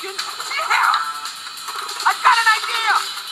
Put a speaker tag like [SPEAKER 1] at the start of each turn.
[SPEAKER 1] Yeah! I've got an idea!